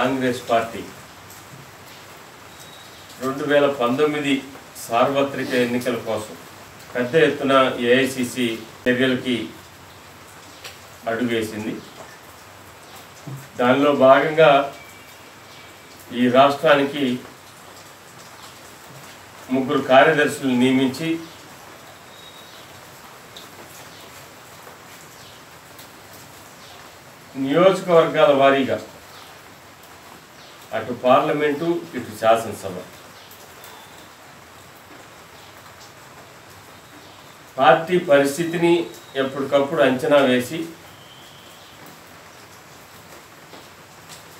Congress party. రెండు వేల పంతొమ్మిది సార్వత్రిక ఎన్నికల కోసం పెద్ద ఎత్తున ఏఐసిసి చర్యలకి అడుగేసింది. దానిలో భాగంగా ఈ రాష్ట్రానికి ముగ్గురు కార్యదర్శులు నియమించి నియోజకవర్గాల వారీగా అటు పార్లమెంటు ఇటు శాసనసభ. పార్టీ పరిస్థితిని ఎప్పటికప్పుడు అంచనా వేసి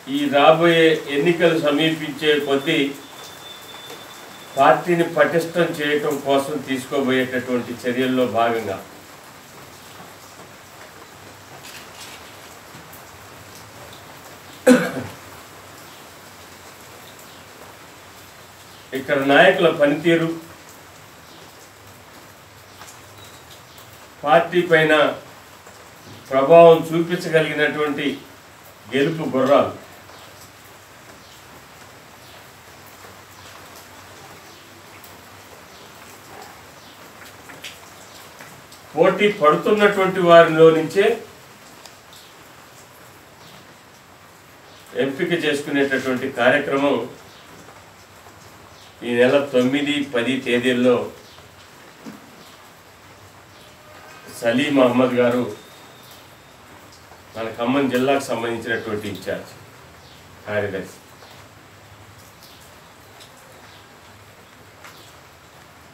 ఈ రాబోయే ఎన్నికలు సమీపించే కొద్దీ పార్టీని పటిష్టం చేయటం కోసం తీసుకోబోయేటటువంటి చర్యల్లో భాగంగా ఇక్కడ నాయకుల పనితీరు పార్టీ పైన ప్రభావం చూపించగలిగినటువంటి గెలుపు గుర్రాలు. పోటీ పడుతున్నటువంటి వారిలో నుంచే ఎంపిక చేసుకునేటటువంటి కార్యక్రమం ఈ నెల తొమ్మిది పది తేదీల్లో సలీం అహ్మద్ గారు మన ఖమ్మం జిల్లాకు సంబంధించినటువంటి ఇన్ఛార్జ్ కార్యదర్శి.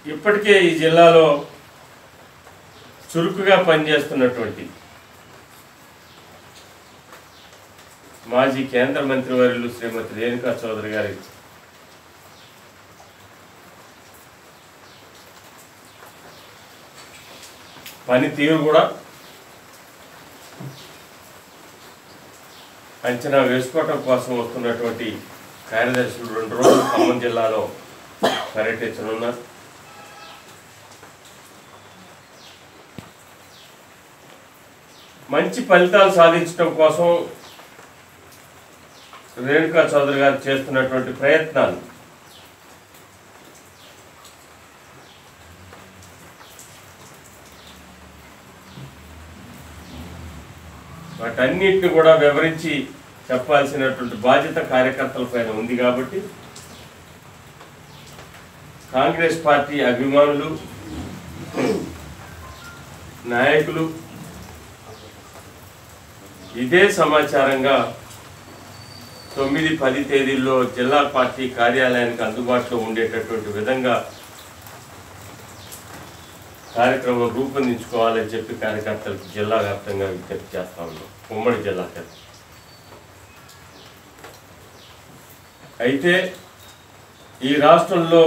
ఇప్పటికే ఈ జిల్లాలో చురుకుగా పనిచేస్తున్నటువంటి మాజీ కేంద్ర మంత్రివర్యులు శ్రీమతి రేణుకా చౌదరి గారి పనితీరు కూడా అంచనా వేసుకోవటం కోసం వస్తున్నటువంటి కార్యదర్శులు రెండు రోజులు ఖమ్మం జిల్లాలో పర్యటించనున్నారు మంచి ఫలితాలు సాధించడం కోసం రేణుకా చౌదరి గారు చేస్తున్నటువంటి ప్రయత్నాలు. వాటన్నిటిని కూడా వివరించి చెప్పాల్సినటువంటి బాధ్యత కార్యకర్తల పైన ఉంది కాబట్టి కాంగ్రెస్ పార్టీ అభిమానులు నాయకులు ఇదే సమాచారంగా తొమ్మిది పది తేదీల్లో జిల్లా పార్టీ కార్యాలయానికి అందుబాటులో ఉండేటటువంటి విధంగా కార్యక్రమం రూపొందించుకోవాలని చెప్పి కార్యకర్తలకు జిల్లా వ్యాప్తంగా విజ్ఞప్తి చేస్తా ఉన్నాం. ఉమ్మడి జిల్లా కింద అయితే ఈ రాష్ట్రంలో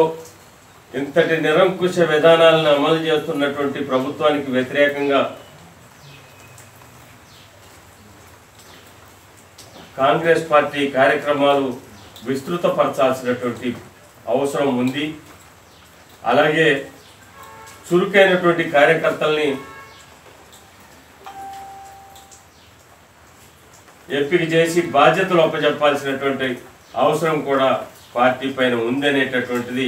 ఇంతటి నిరంకుశ విధానాలను అమలు చేస్తున్నటువంటి ప్రభుత్వానికి వ్యతిరేకంగా కాంగ్రెస్ పార్టీ కార్యక్రమాలు విస్తృతపరచాల్సినటువంటి అవసరం ఉంది. అలాగే చురుకైనటువంటి కార్యకర్తల్ని ఎంపిక చేసి బాధ్యతలు అప్పచెప్పాల్సినటువంటి అవసరం కూడా పార్టీ పైన ఉందనేటటువంటిది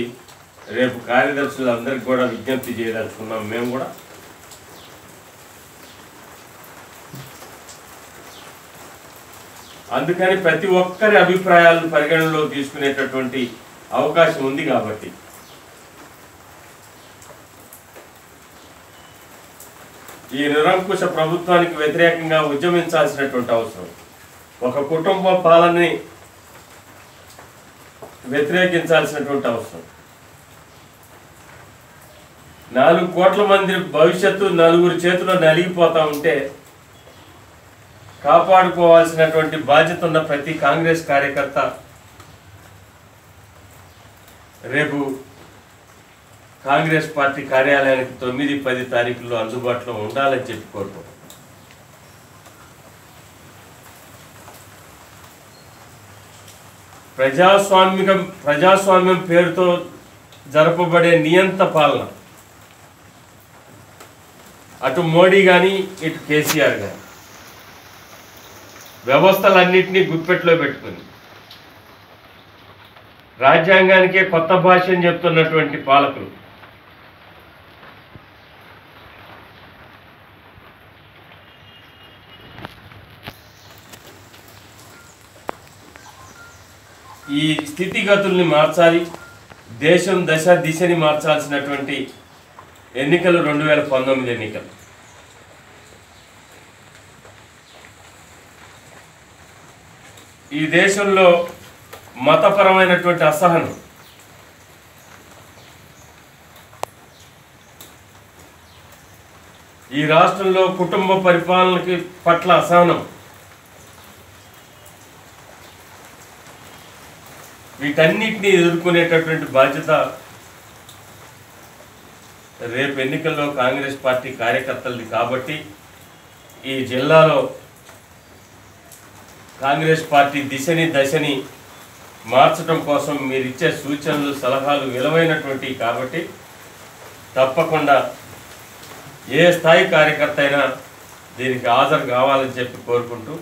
రేపు కార్యదర్శులందరికీ కూడా విజ్ఞప్తి చేయదలుచుకున్నాం. మేము కూడా అందుకని ప్రతి ఒక్కరి అభిప్రాయాలను పరిగణనలో తీసుకునేటటువంటి అవకాశం ఉంది కాబట్టి ఈ నిరంకుశ ప్రభుత్వానికి వ్యతిరేకంగా ఉద్యమించాల్సినటువంటి అవసరం. ఒక కుటుంబ పాలనని వ్యతిరేకించాల్సినటువంటి అవసరం. నాలుగు కోట్ల మంది భవిష్యత్తు నలుగురు చేతిలో నలిగిపోతా ఉంటే కాపాడుకోవాల్సినటువంటి బాధ్యత ఉన్న ప్రతి కాంగ్రెస్ కార్యకర్త రేపు కాంగ్రెస్ పార్టీ కార్యాలయానికి తొమ్మిది పది తారీఖుల్లో అందుబాటులో ఉండాలని చెప్పి కోరుకుంటున్నాం ప్రజాస్వామికం ప్రజాస్వామ్యం పేరుతో జరపబడే నియంత పాలన. అటు మోడీ కానీ ఇటు కేసీఆర్ కానీ వ్యవస్థలన్నింటినీ గుప్పెట్లో పెట్టుకుని. రాజ్యాంగానికే కొత్త భాషను చెప్తున్నటువంటి పాలకులు. ఈ స్థితిగతుల్ని మార్చాలి దేశం దశ దిశని మార్చాల్సినటువంటి ఎన్నికలు రెండు వేల పంతొమ్మిది ఎన్నికలు. ఈ దేశంలో మతపరమైనటువంటి అసహనం ఈ రాష్ట్రంలో కుటుంబ పరిపాలనకి పట్ల అసహనం వీటన్నిటిని ఎదుర్కొనేటటువంటి బాధ్యత రేపు ఎన్నికల్లో కాంగ్రెస్ పార్టీ కార్యకర్తలది కాబట్టి ఈ జిల్లాలో కాంగ్రెస్ పార్టీ దిశని దశని మార్చడం కోసం మీరు ఇచ్చే సూచనలు సలహాలు విలువైనటువంటివి కాబట్టి తప్పకుండా ఏ స్థాయి కార్యకర్త అయినా దీనికి హాజరు కావాలని చెప్పి కోరుకుంటూ